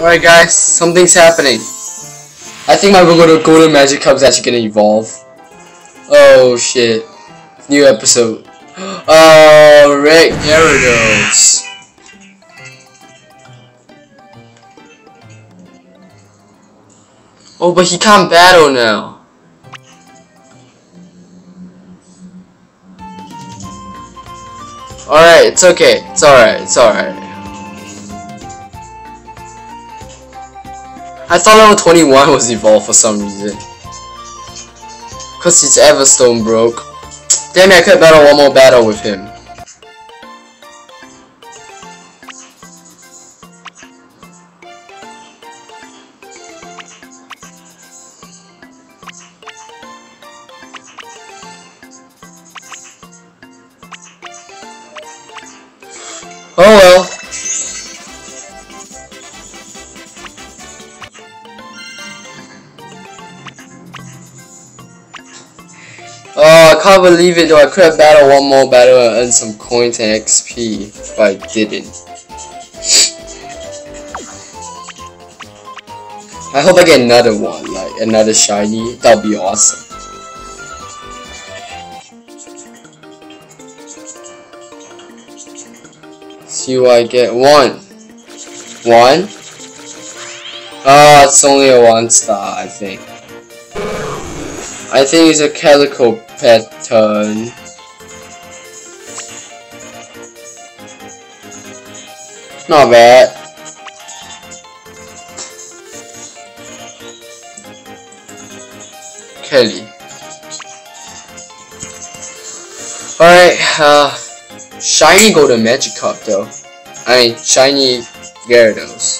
Alright guys, something's happening. I think my golden, golden Magikarp is actually gonna evolve. Oh shit. New episode. Oh, Rick Gyarados. Oh, but he can't battle now. Alright, it's okay. It's alright, it's alright. I thought level 21 was evolved for some reason. Cause his Everstone broke. Damn it, I could battle one more battle with him. Oh well. Oh, I can't believe it though. I could have battled one more battle and earned some coins and XP, but I didn't. I hope I get another one, like another shiny. That would be awesome. See what I get. One. One? Ah, it's only a one star, I think. I think it's a calico pattern. Not bad. Kelly. Alright, uh, shiny golden Magikarp though. I mean, shiny Gyarados.